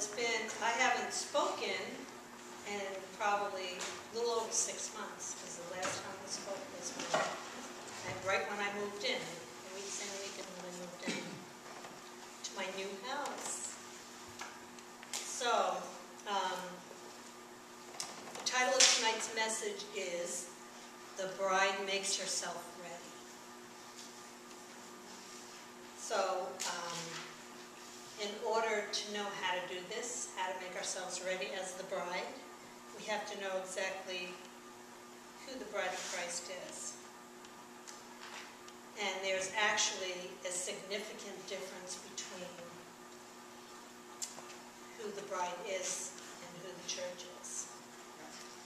it's been, I haven't spoken in probably a little over six months, because the last time I spoke was when, right when I moved in, a week, same weekend when I moved in to my new house. So, um, the title of tonight's message is The Bride Makes Herself Ready. So, um, in order to know how to do this, how to make ourselves ready as the bride, we have to know exactly who the bride of Christ is. And there's actually a significant difference between who the bride is and who the church is.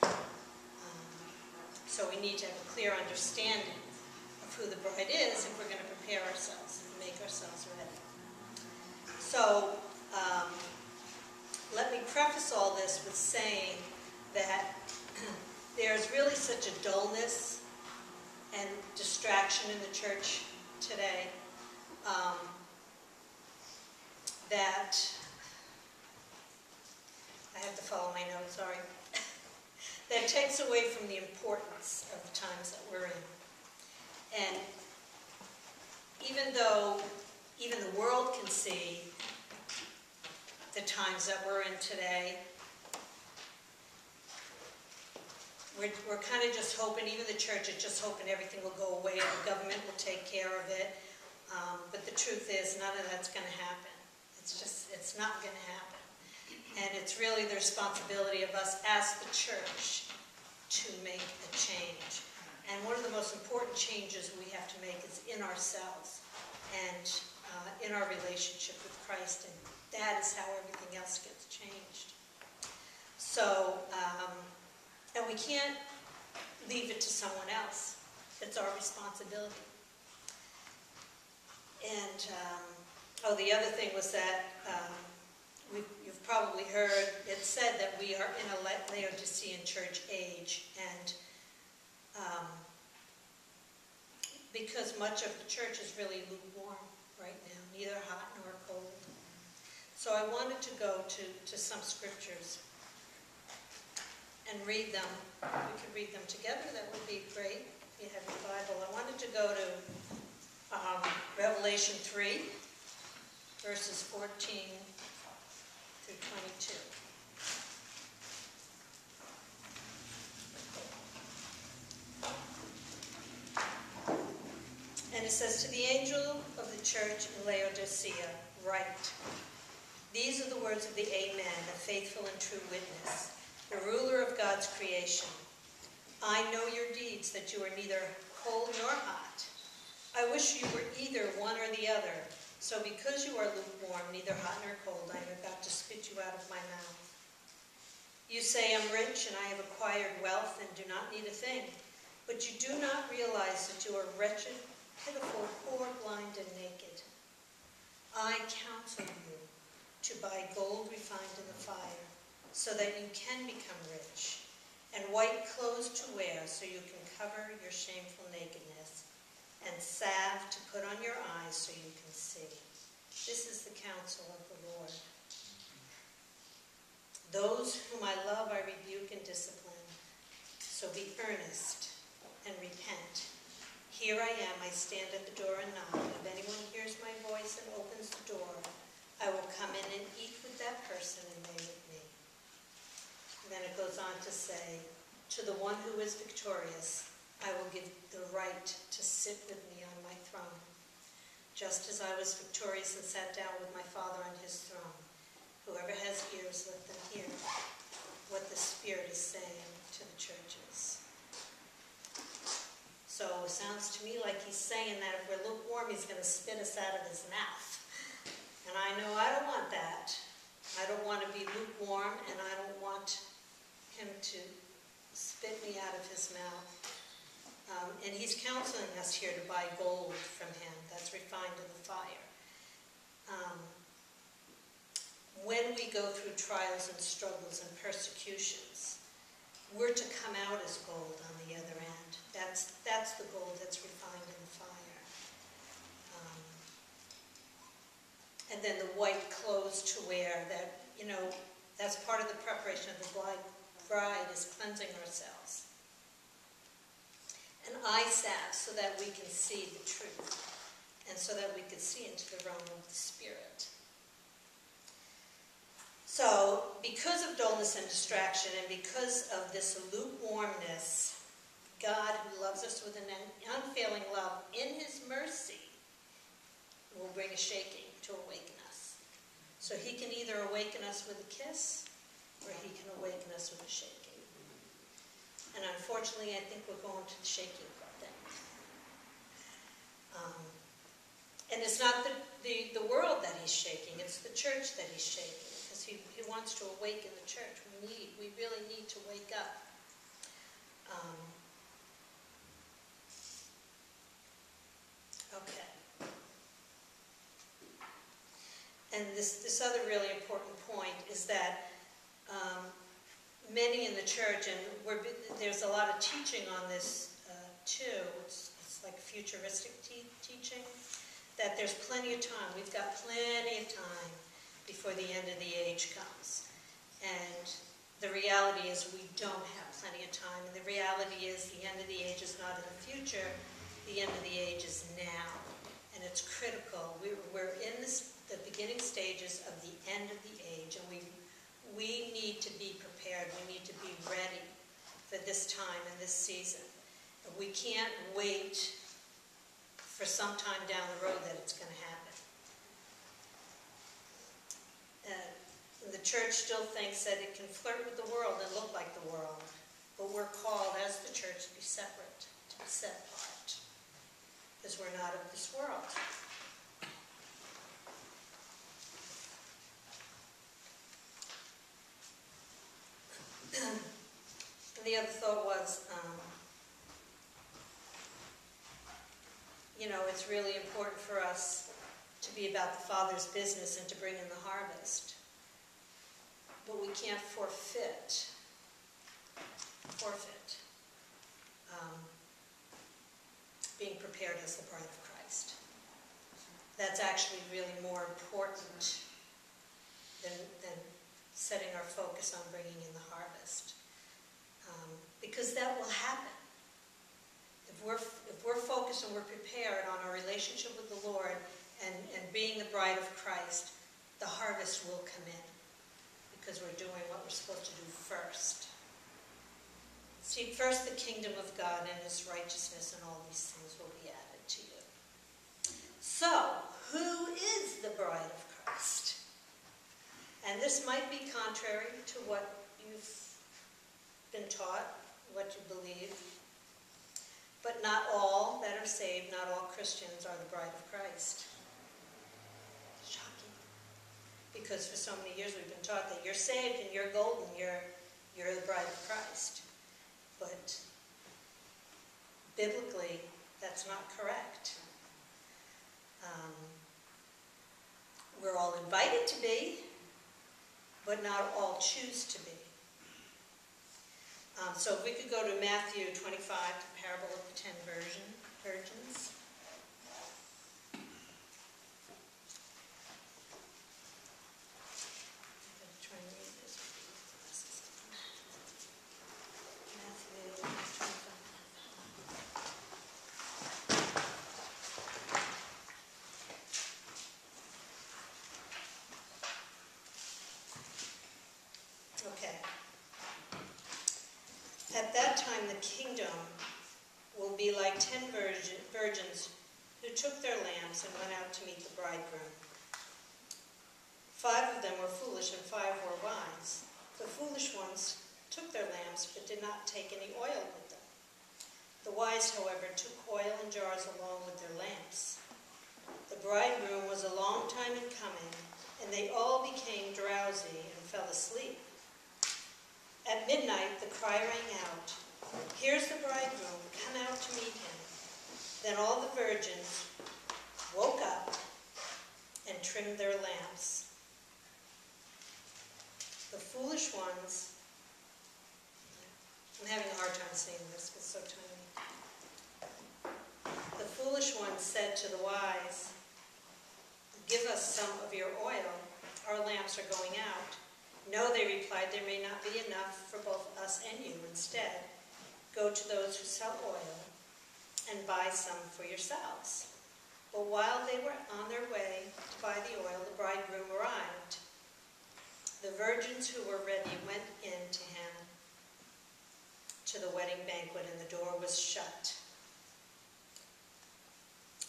Um, So we need to have a clear understanding of who the bride is if we're going to prepare ourselves and make ourselves ready. So, um, let me preface all this with saying that there's really such a dullness and distraction in the church today um, that I have to follow my notes, sorry. that takes away from the importance of the times that we're in. And even though even the world can see the times that we're in today. We're, we're kind of just hoping, even the church is just hoping everything will go away, and the government will take care of it. Um, but the truth is, none of that's going to happen. It's just, it's not going to happen. And it's really the responsibility of us as the church to make a change. And one of the most important changes we have to make is in ourselves and uh, in our relationship with Christ. And that is how everything else gets changed. So, um, and we can't leave it to someone else. It's our responsibility. And, um, oh, the other thing was that um, you've probably heard it said that we are in a Laodicean church age. And um, because much of the church is really lukewarm right now, neither hot nor cold. So I wanted to go to, to some scriptures and read them. We could read them together, that would be great if you have your Bible. I wanted to go to um, Revelation 3, verses 14 through 22. And it says, To the angel of the church in Laodicea, write, These are the words of the Amen, the faithful and true witness, the ruler of God's creation. I know your deeds, that you are neither cold nor hot. I wish you were either one or the other. So because you are lukewarm, neither hot nor cold, I am about to spit you out of my mouth. You say, I'm rich and I have acquired wealth and do not need a thing. But you do not realize that you are wretched, pitiful, poor, blind, and naked. I counsel you to buy gold refined in the fire, so that you can become rich, and white clothes to wear, so you can cover your shameful nakedness, and salve to put on your eyes, so you can see. This is the counsel of the Lord. Those whom I love I rebuke and discipline, so be earnest and repent. Here I am, I stand at the door and knock. If anyone hears my voice and opens the door, I will come in and eat with that person and they with me. And then it goes on to say, to the one who is victorious, I will give the right to sit with me on my throne, just as I was victorious and sat down with my Father on his throne. Whoever has ears, let them hear what the Spirit is saying to the churches. So it sounds to me like he's saying that if we're lukewarm, he's going to spit us out of his mouth. And I know I don't want that. I don't want to be lukewarm, and I don't want him to spit me out of his mouth. Um, and he's counseling us here to buy gold from him that's refined in the fire. Um, when we go through trials and struggles and persecutions, we're to come out as gold on the other end. That's, that's the gold that's refined in the fire. Um, and then the white clothes to wear that, you know, as part of the preparation of the bride, is cleansing ourselves. And eye salve so that we can see the truth and so that we can see into the realm of the Spirit. So, because of dullness and distraction, and because of this lukewarmness, God, who loves us with an unfailing love, in His mercy, will bring a shaking to awaken us. So He can either awaken us with a kiss, or He can awaken us with a shaking. And unfortunately, I think we're going to the shaking thing. Um, and it's not the, the, the world that He's shaking, it's the church that He's shaking. Because he, he wants to awaken the church. We need, we really need to wake up. Um, okay. And this, this other really important point is that um, many in the church, and there's a lot of teaching on this uh, too, it's, it's, like futuristic te teaching, that there's plenty of time. We've got plenty of time before the end of the age comes. And the reality is we don't have plenty of time. And the reality is the end of the age is not in the future. The end of the age is now. And it's critical. We're, we're in this, the beginning stages of the end of the age. And we, we need to be prepared. We need to be ready for this time and this season. We can't wait for some time down the road that it's going to happen. Uh, the church still thinks that it can flirt with the world and look like the world, but we're called as the church to be separate, to be set apart, because we're not of this world. And the other thought was, um, you know, it's really important for us to be about the Father's business and to bring in the harvest. But we can't forfeit, forfeit, um, being prepared as the bride of Christ. That's actually really more important than, than setting our focus on bringing in the harvest. Um, because that will happen. If we're, if we're focused and we're prepared on our relationship with the Lord and, and being the bride of Christ, the harvest will come in because we're doing what we're supposed to do first. Seek first the kingdom of God and his righteousness, and all these things will be added to you. So, who is the bride of Christ? And this might be contrary to what you've been taught, what you believe. But not all that are saved, not all Christians are the bride of Christ. Shocking. Because for so many years we've been taught that you're saved and you're golden, you're, you're the bride of Christ. But biblically, that's not correct. Um, we're all invited to be, but not all choose to be. Um, so if we could go to Matthew 25, the parable of the ten virgin, virgins. Virgins who took their lamps and went out to meet the bridegroom. Five of them were foolish and five were wise. The foolish ones took their lamps but did not take any oil with them. The wise, however, took oil in jars along with their lamps. The bridegroom was a long time in coming, and they all became drowsy and fell asleep. At midnight the cry rang out, Here's the bridegroom, come out to meet him. Then all the virgins woke up and trimmed their lamps. The foolish ones, I'm having a hard time saying this, it's so tiny. The foolish ones said to the wise, Give us some of your oil. Our lamps are going out. No, they replied, there may not be enough for both us and you. Instead, go to those who sell oil and buy some for yourselves. But while they were on their way to buy the oil, the bridegroom arrived. The virgins who were ready went in to him to the wedding banquet, and the door was shut.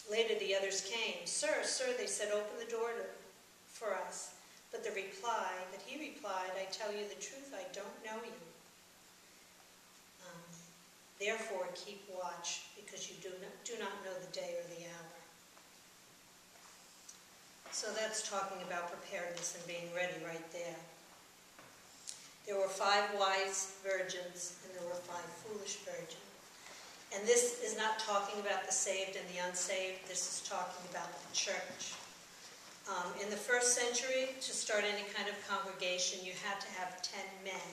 Later the others came. Sir, sir, they said, open the door to, for us. But the reply, that he replied, I tell you the truth, I don't know you. Therefore keep watch, because you do not, do not know the day or the hour. So that's talking about preparedness and being ready right there. There were five wise virgins and there were five foolish virgins. And this is not talking about the saved and the unsaved, this is talking about the church. Um, in the first century, to start any kind of congregation, you had to have ten men,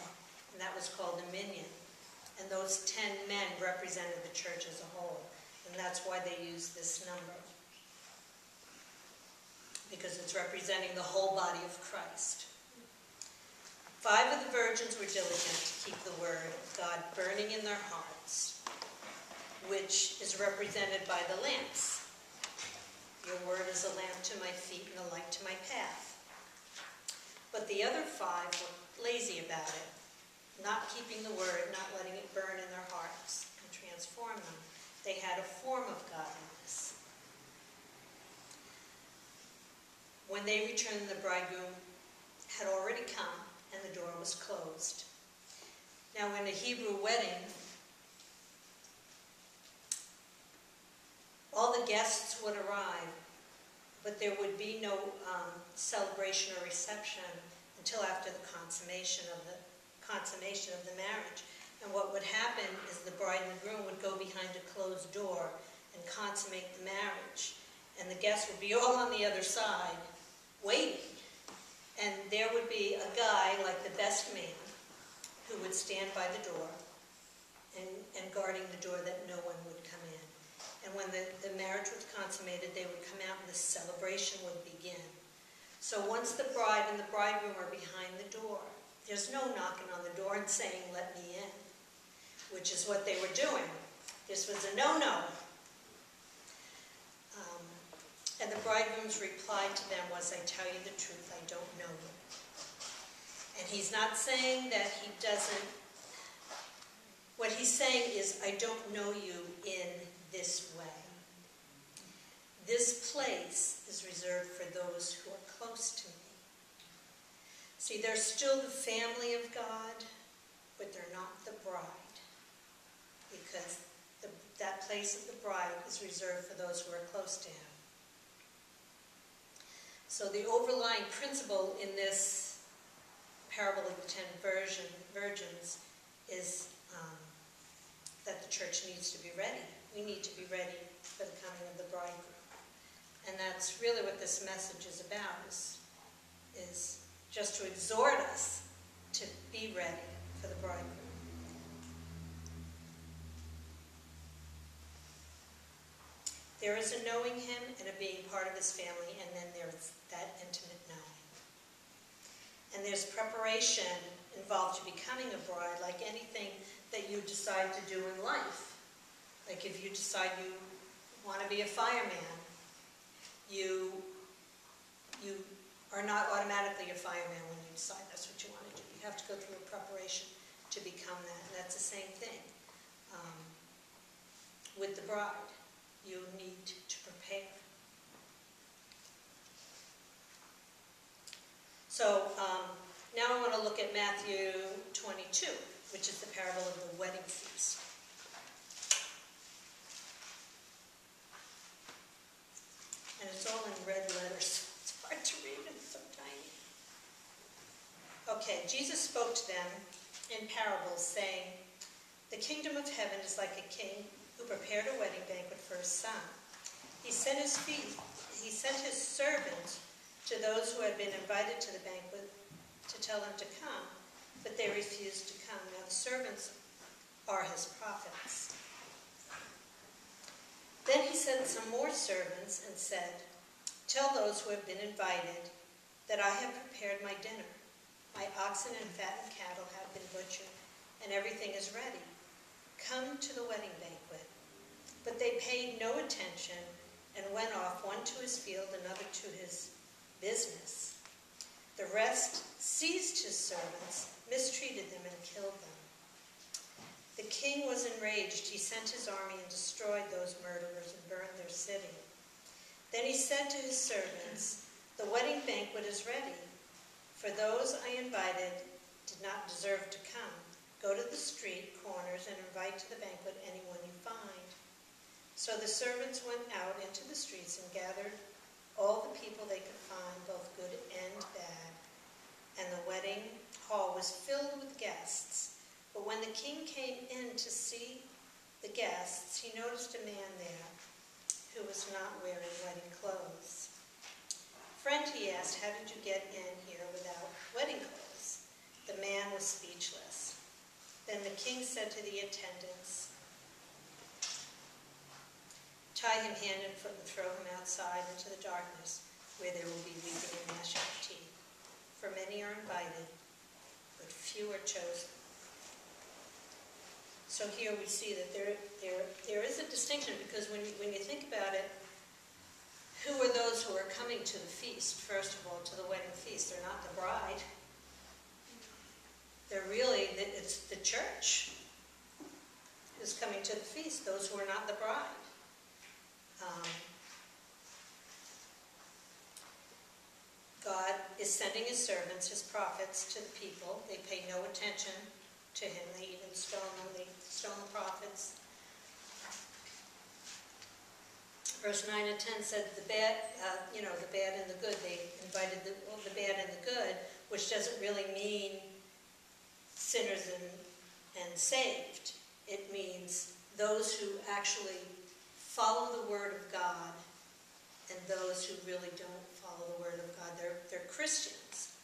and that was called a minyan. And those ten men represented the church as a whole, and that's why they use this number because it's representing the whole body of Christ. Five of the virgins were diligent to keep the word of God burning in their hearts, which is represented by the lamps. Your word is a lamp to my feet and a light to my path. But the other five were lazy about it, not keeping the word, not letting it burn in their hearts and transform them. They had a form of godliness. When they returned, the bridegroom had already come and the door was closed. Now, in a Hebrew wedding, all the guests would arrive, but there would be no um, celebration or reception until after the consummation of the consummation of the marriage. And what would happen is the bride and the groom would go behind a closed door and consummate the marriage. And the guests would be all on the other side, waiting. And there would be a guy, like the best man, who would stand by the door and, and guarding the door that no one would come in. And when the, the marriage was consummated, they would come out and the celebration would begin. So once the bride and the bridegroom are behind the door, there's no knocking on the door and saying, let me in, which is what they were doing. This was a no-no. Um, and the bridegroom's reply to them was, I tell you the truth, I don't know you. And he's not saying that he doesn't, what he's saying is, I don't know you in this way. This place is reserved for those who are close to me. See, they're still the family of God, but they're not the bride. Because the, that place of the bride is reserved for those who are close to him. So the overlying principle in this parable of the ten virgin, virgins is um, that the church needs to be ready. We need to be ready for the coming of the bridegroom. And that's really what this message is about, is, is just to exhort us to be ready for the bridegroom. There is a knowing him and a being part of his family, and then there's that intimate knowing. And there's preparation involved to becoming a bride, like anything that you decide to do in life. Like if you decide you want to be a fireman, you, you are not automatically a fireman when you decide that's what you want to do. You have to go through a preparation to become that, and that's the same thing um, with the bride you need to prepare. So um, now I want to look at Matthew 22, which is the parable of the wedding feast. And it's all in red letters. It's hard to read, it's so tiny. Okay, Jesus spoke to them in parables, saying, The kingdom of heaven is like a king who prepared a wedding banquet for his son. He sent his, feet, he sent his servant to those who had been invited to the banquet to tell them to come, but they refused to come. Now the servants are his prophets. Then he sent some more servants and said, Tell those who have been invited that I have prepared my dinner. My oxen and fattened cattle have been butchered, and everything is ready. Come to the wedding banquet. But they paid no attention and went off, one to his field, another to his business. The rest seized his servants, mistreated them, and killed them. The king was enraged. He sent his army and destroyed those murderers and burned their city. Then he said to his servants, The wedding banquet is ready, for those I invited did not deserve to come. Go to the street corners and invite to the banquet anyone you find. So the servants went out into the streets and gathered all the people they could find, both good and bad. And the wedding hall was filled with guests. But when the king came in to see the guests, he noticed a man there who was not wearing wedding clothes. Friend, he asked, how did you get in here without wedding clothes? The man was speechless. Then the king said to the attendants, Tie him hand and foot and throw him outside into the darkness, where there will be weeping and gnashing of teeth. For many are invited, but few are chosen. So here we see that there, there, there is a distinction because when when you think about it, who are those who are coming to the feast? First of all, to the wedding feast. They're not the bride. They're really, it's the church who's coming to the feast, those who are not the bride. Um, God is sending his servants, his prophets, to the people. They pay no attention to him. They even stone them. They stone the prophets. Verse 9 and 10 said the bad, uh, you know, the bad and the good. They invited the, well, the bad and the good, which doesn't really mean sinners and, and saved. It means those who actually follow the Word of God and those who really don't follow the Word of God. They're, they're Christians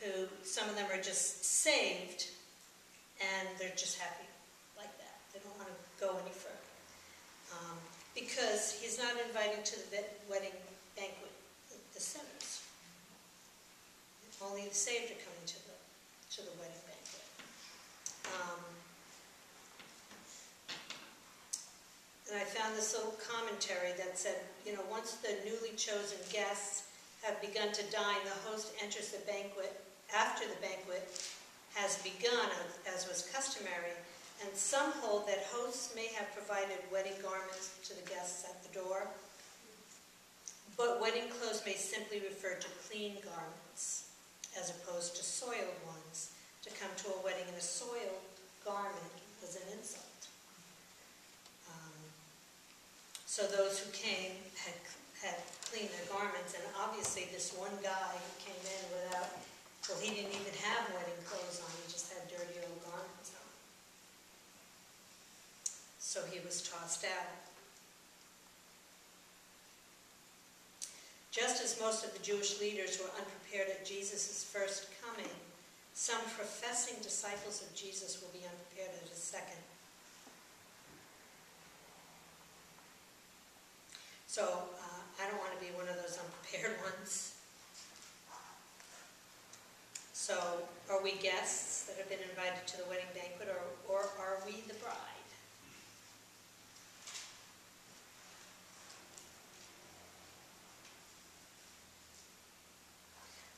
who, some of them are just saved and they're just happy like that. They don't want to go any further. Um, because he's not invited to the wedding banquet the sinners. Only the saved are coming to the, to the wedding banquet. Um, And I found this little commentary that said, you know, once the newly chosen guests have begun to dine, the host enters the banquet after the banquet has begun, as was customary, and some hold that hosts may have provided wedding garments to the guests at the door, but wedding clothes may simply refer to clean garments, as opposed to soiled ones. To come to a wedding in a soiled garment was an insult. Um, so those who came had, had cleaned their garments, and obviously this one guy who came in without, well, he didn't even have wedding clothes on, he just had dirty old garments on. So he was tossed out. Just as most of the Jewish leaders were unprepared at Jesus' first coming, some professing disciples of Jesus will be unprepared at his second. So uh, I don't want to be one of those unprepared ones. So are we guests that have been invited to the wedding banquet or, or are we the bride?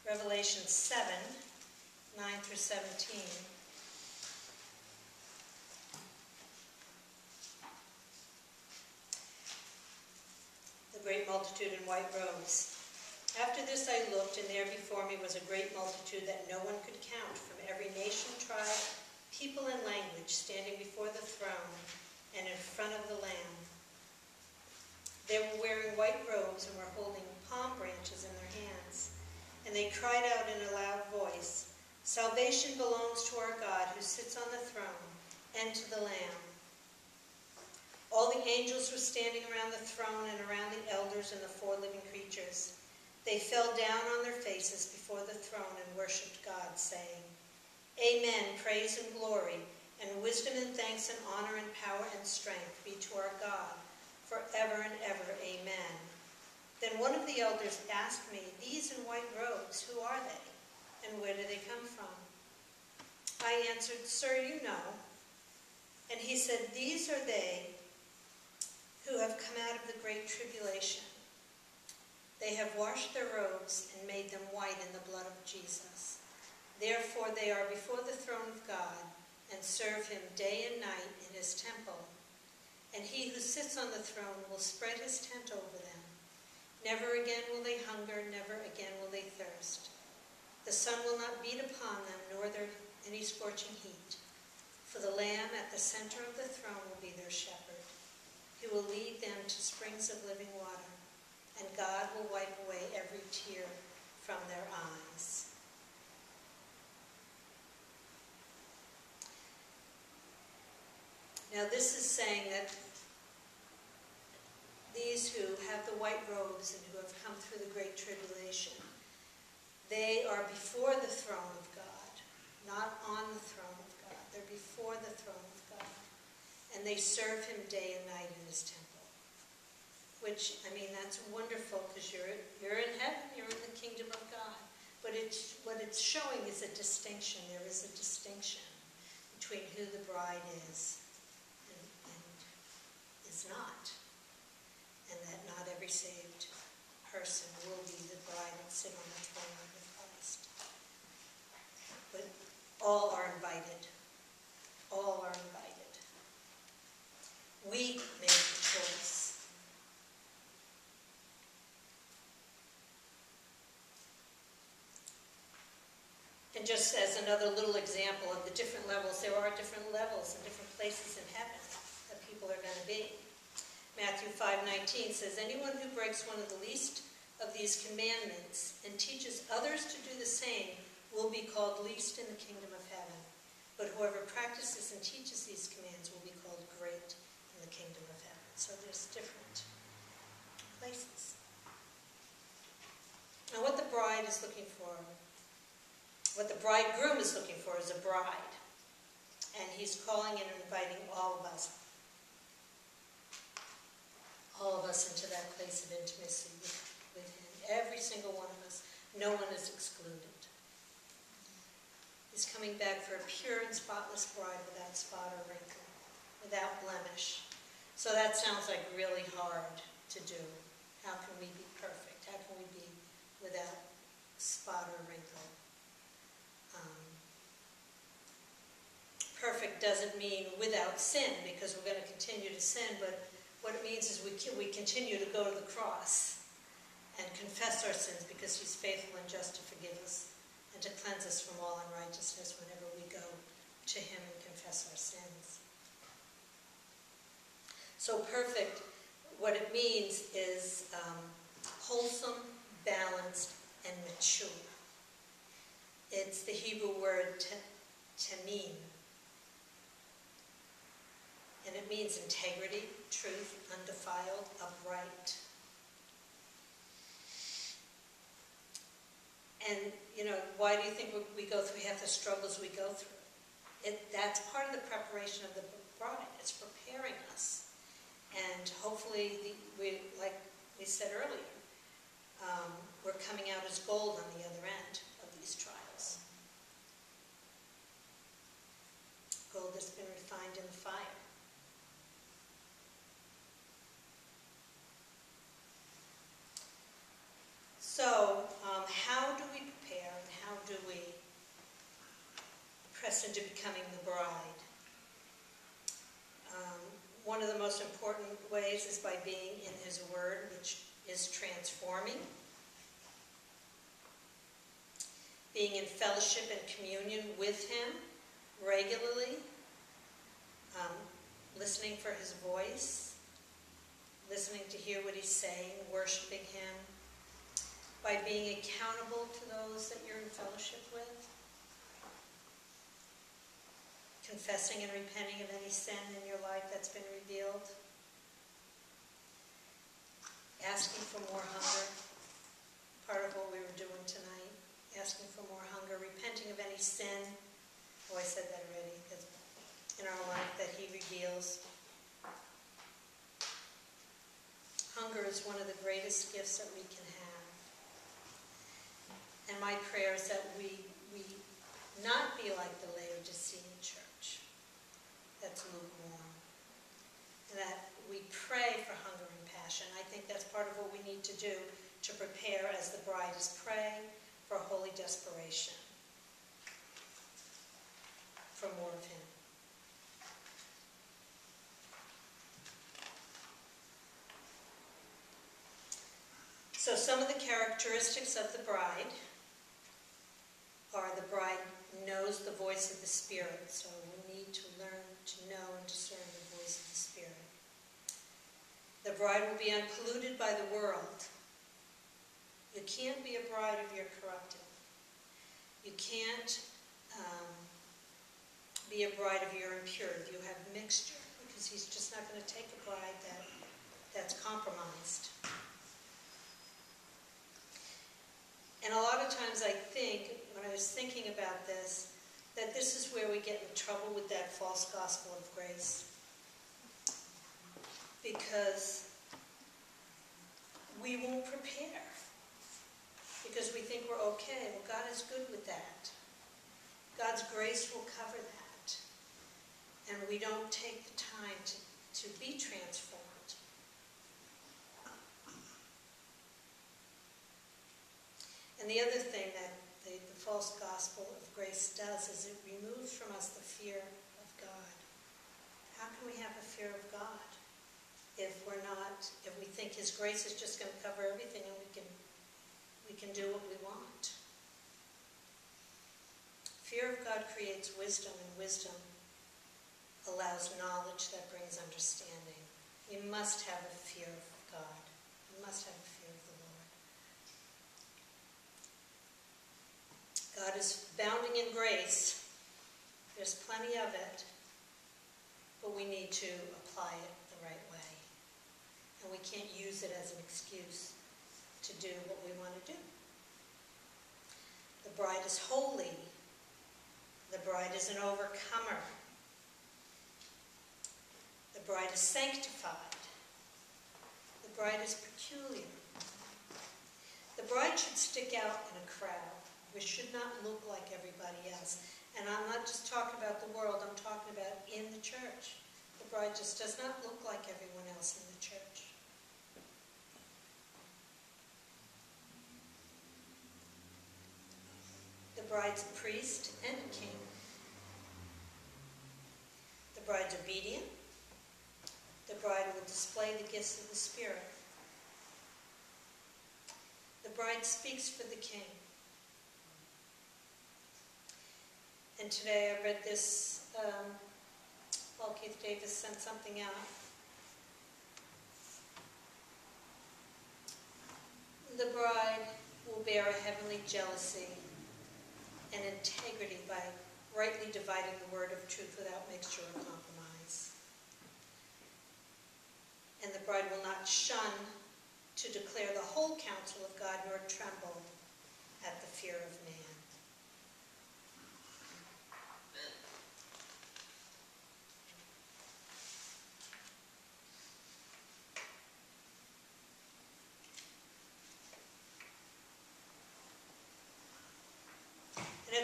Revelation 7, 9 through 17. The great multitude in white robes. After this I looked, and there before me was a great multitude that no one could count, from every nation, tribe, people, and language, standing before the throne and in front of the Lamb. They were wearing white robes and were holding palm branches in their hands. And they cried out in a loud voice, Salvation belongs to our God who sits on the throne and to the Lamb. All the angels were standing around the throne and around the elders and the four living creatures. They fell down on their faces before the throne and worshipped God, saying, Amen, praise and glory, and wisdom and thanks and honor and power and strength be to our God, forever and ever. Amen. Then one of the elders asked me, These in white robes, who are they? And where do they come from? I answered, Sir, you know. And he said, These are they who have come out of the great tribulation. They have washed their robes and made them white in the blood of Jesus. Therefore they are before the throne of God and serve him day and night in his temple. And he who sits on the throne will spread his tent over them. Never again will they hunger, never again will they thirst. The sun will not beat upon them, nor there any scorching heat. For the Lamb at the center of the throne will be their shepherd. He will lead them to springs of living water, and God will wipe away every tear from their eyes. Now, this is saying that these who have the white robes and who have come through the great tribulation, they are before the throne of God, not on the throne of God. They're before the throne of God. And they serve him day and night in his temple. Which, I mean, that's wonderful because you're, you're in heaven, you're in the kingdom of God. But it's, what it's showing is a distinction. There is a distinction between who the bride is and, and is not and that not every saved person will be the bride and sit on the throne of Christ. But all are invited. All are invited. We make the choice. And just as another little example of the different levels, there are different levels and different places in heaven that people are going to be. Matthew 5:19 says, "Anyone who breaks one of the least of these commandments and teaches others to do the same will be called least in the kingdom of heaven. But whoever practices and teaches these commands will be called great in the kingdom of heaven." So there's different places. Now what the bride is looking for, what the bridegroom is looking for is a bride. And he's calling and inviting all of us all of us into that place of intimacy with, Him. Every single one of us. No one is excluded. He's coming back for a pure and spotless bride without spot or wrinkle, without blemish. So that sounds like really hard to do. How can we be perfect? How can we be without spot or wrinkle? Um, perfect doesn't mean without sin, because we're going to continue to sin, but what it means is we, we continue to go to the cross and confess our sins because he's faithful and just to forgive us and to cleanse us from all unrighteousness whenever we go to him and confess our sins. So perfect, what it means is um, wholesome, balanced, and mature. It's the Hebrew word tamim, and it means integrity, truth, undefiled, upright. And, you know, why do you think we go through half the struggles we go through? It, that's part of the preparation of the bride. It's preparing us. And hopefully, the, we, like we said earlier, um, we're coming out as gold on the other end of these trials. Gold that's been refined in the fire. So, um, how do we prepare and how do we into becoming the bride? Um, one of the most important ways is by being in His Word, which is transforming. Being in fellowship and communion with Him regularly. Um, listening for His voice. Listening to hear what He's saying, worshiping Him by being accountable to those that you're in fellowship with, confessing and repenting of any sin in your life that's been revealed, asking for more hunger, part of what we were doing tonight, asking for more hunger, repenting of any sin. Oh, I said that already, in our life that he reveals. Hunger is one of the greatest gifts that we can have. And my prayer is that we, we not be like the Laodicean church that's lukewarm. That we pray for hunger and passion. I think that's part of what we need to do to prepare as the bride is praying for holy desperation, for more of Him. So some of the characteristics of the bride are the bride knows the voice of the Spirit, so we need to learn to know and discern the voice of the Spirit. The bride will be unpolluted by the world. You can't be a bride if you're corrupted. You can't um, be a bride if you're impure, if you have mixture, because he's just not going to take a bride that, that's compromised. And a lot of times I think, when I was thinking about this, that this is where we get in trouble with that false gospel of grace. Because we won't prepare. Because we think we're okay. Well, God is good with that. God's grace will cover that. And we don't take the time to, to be transformed. And the other thing that false gospel of grace does is it removes from us the fear of God. How can we have a fear of God if we're not, if we think His grace is just going to cover everything and we can, we can do what we want? Fear of God creates wisdom, and wisdom allows knowledge that brings understanding. We must have a fear of God. We must have a fear of the God is bounding in grace. There's plenty of it, but we need to apply it the right way. And we can't use it as an excuse to do what we want to do. The bride is holy. The bride is an overcomer. The bride is sanctified. The bride is peculiar. The bride should stick out in a crowd. We should not look like everybody else. And I'm not just talking about the world, I'm talking about in the church. The bride just does not look like everyone else in the church. The bride's a priest and a king. The bride's obedient. The bride will display the gifts of the Spirit. The bride speaks for the king. And today I read this, um, Keith Davis sent something out. The bride will bear a heavenly jealousy and integrity by rightly dividing the word of truth without mixture or compromise. And the bride will not shun to declare the whole counsel of God nor tremble at the fear of man.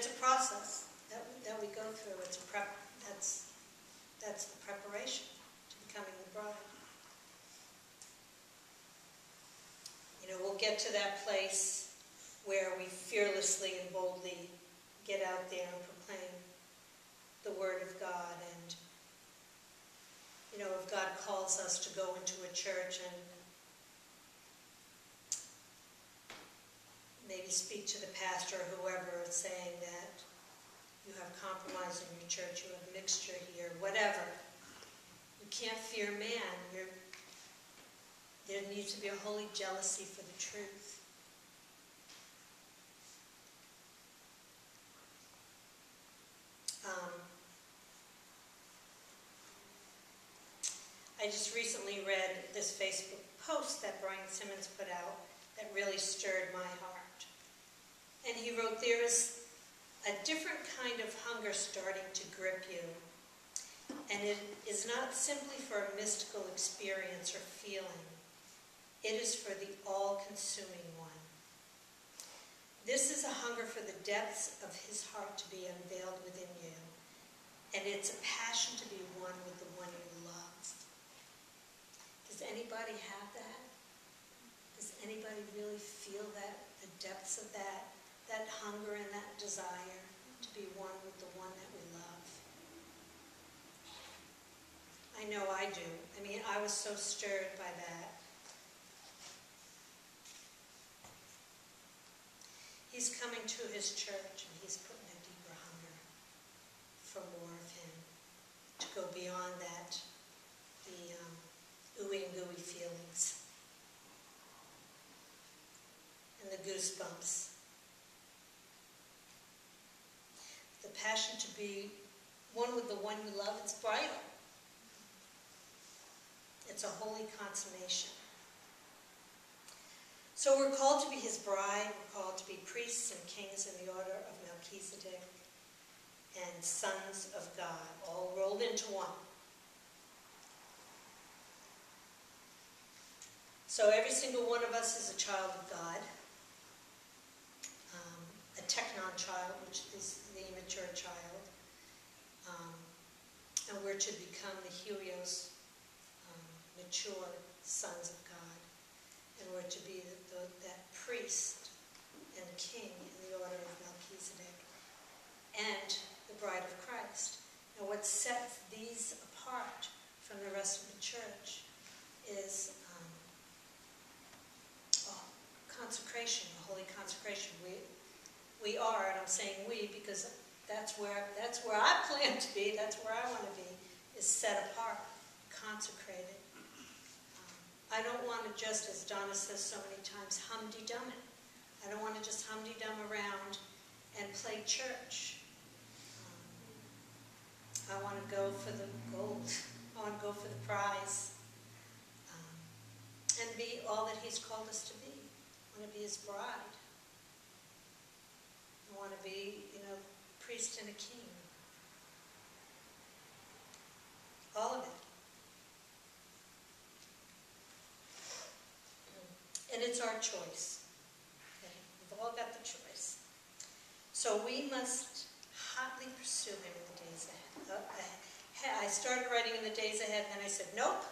It's a process that, that we go through. It's a prep, that's, that's the preparation to becoming the bride. You know, we'll get to that place where we fearlessly and boldly get out there and proclaim the Word of God. And, you know, if God calls us to go into a church and maybe speak to the pastor or whoever saying that you have compromise in your church, you have mixture here, whatever. You can't fear man. You're, there needs to be a holy jealousy for the truth. Um, I just recently read this Facebook post that Brian Simmons put out that really stirred my heart. And he wrote, There is a different kind of hunger starting to grip you. And it is not simply for a mystical experience or feeling. It is for the all-consuming one. This is a hunger for the depths of his heart to be unveiled within you. And it's a passion to be one with the one you love. Does anybody have that? Does anybody really feel that, the depths of that, that hunger and that desire to be one with the one that we love? I know I do. I mean, I was so stirred by that. He's coming to his church and he's putting a deeper hunger for more of him, to go beyond that, the um, ooey and gooey feelings and the goosebumps. The passion to be one with the one you love, it's vital. It's a holy consummation. So we're called to be his bride, we're called to be priests and kings in the order of Melchizedek and sons of God, all rolled into one. So every single one of us is a child of God, teknon child, which is the immature child, um, and we're to become the huios, um, mature sons of God and we're to be the, the, that priest and king in the order of Melchizedek and the bride of Christ. Now, what sets these apart from the rest of the church is um, oh, consecration, the holy consecration. We, we are, and I'm saying we because that's where, that's where I plan to be, that's where I want to be, is set apart, consecrated. I don't want to just, as Donna says so many times, humdy-dum it. I don't want to just humdy-dum around and play church. Um, I want to go for the gold. I want to go for the prize. Um, and be all that he's called us to be. I want to be his bride. Want to be, you know, priest and a king. All of it. And it's our choice. Okay? We've all got the choice. So we must hotly pursue him in the days ahead. Uh, I started writing in the days ahead, and I said, nope,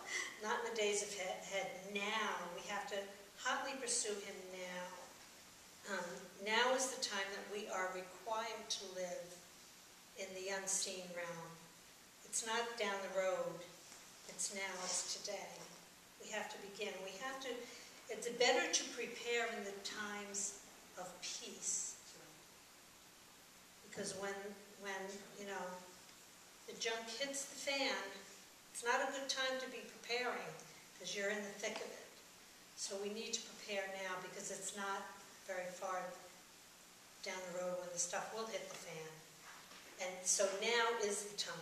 not in the days ahead. Now. We have to hotly pursue him now. Um, now is the time that we are required to live in the unseen realm. It's not down the road. It's now. It's today. We have to begin. We have to it's better to prepare in the times of peace. Because when, when, you know, the junk hits the fan, it's not a good time to be preparing because you're in the thick of it. So we need to prepare now because it's not very far down the road when the stuff will hit the fan. And so now is the time.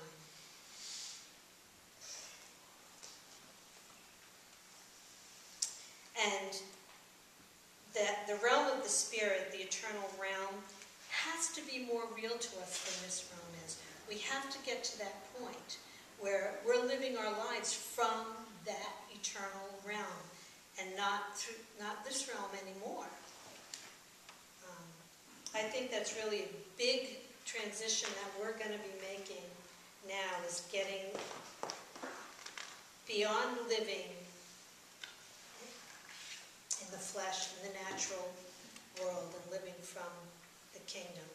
And that the realm of the spirit, the eternal realm, has to be more real to us than this realm is. We have to get to that point where we're living our lives from that eternal realm and not through, not this realm anymore. I think that's really a big transition that we're going to be making now is getting beyond living in the flesh, in the natural world, and living from the kingdom.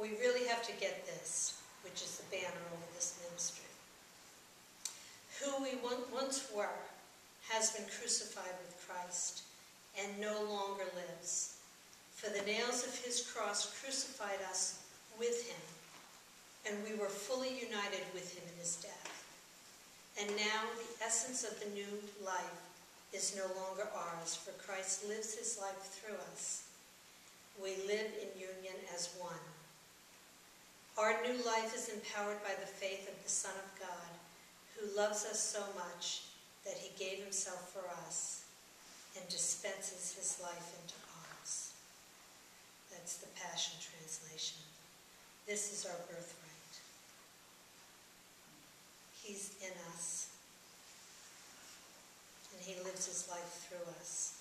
we really have to get this, which is the banner over this ministry. Who we once were has been crucified with Christ and no longer lives. For the nails of his cross crucified us with him, and we were fully united with him in his death. And now the essence of the new life is no longer ours, for Christ lives his life through us. We live in union as one. Our new life is empowered by the faith of the Son of God, who loves us so much that he gave himself for us and dispenses his life into ours. That's the Passion Translation. This is our birthright. He's in us, and he lives his life through us.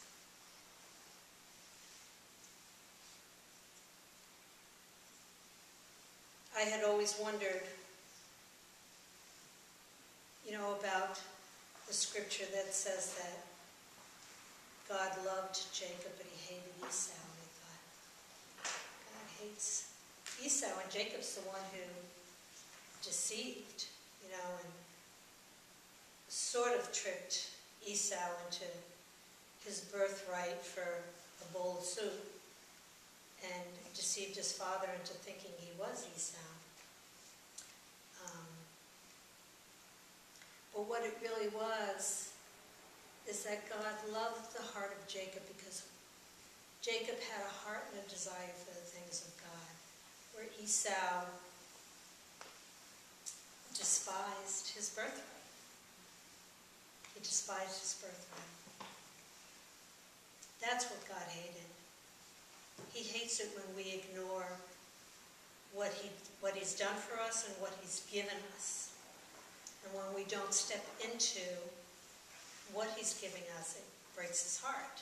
I had always wondered, you know, about the scripture that says that God loved Jacob, but he hated Esau. And I thought, God hates Esau, and Jacob's the one who deceived, you know, and sort of tricked Esau into his birthright for a bowl of soup and deceived his father into thinking he was Esau. Um, but what it really was is that God loved the heart of Jacob because Jacob had a heart and a desire for the things of God, where Esau despised his birthright. He despised his birthright. That's what God hated. He hates it when we ignore what, he, what he's done for us and what he's given us. And when we don't step into what he's giving us, it breaks his heart.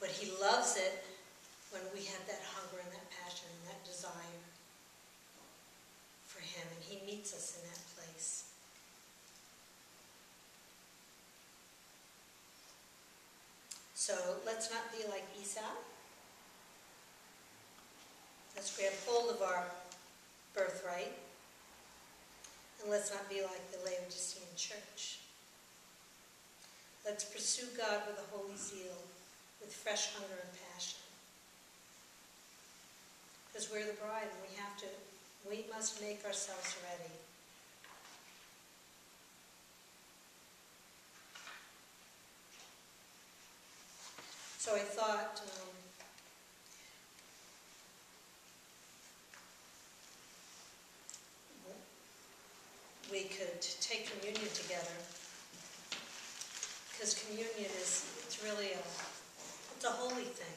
But he loves it when we have that hunger and that passion and that desire for him, and he meets us in that place. So let's not be like Esau. Let's grab hold of our birthright. And let's not be like the Laodicean church. Let's pursue God with a holy zeal, with fresh hunger and passion. Because we're the bride and we have to, we must make ourselves ready. So I thought uh, um, we could take communion together because communion is it's really a it's a holy thing.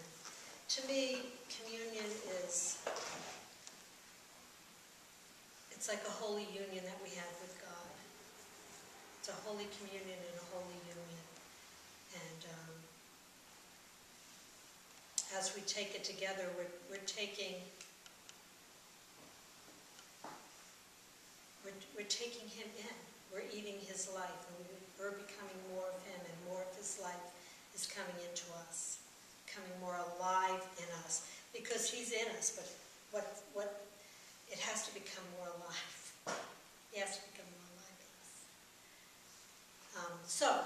To me, communion is it's like a holy union that we have with God. It's a holy communion and a holy union, and. Um, as we take it together, we're, we're taking we're, we're taking him in. We're eating his life, and we're becoming more of him, and more of his life is coming into us, coming more alive in us, because he's in us. But what what it has to become more alive. It has to become more alive. Um, so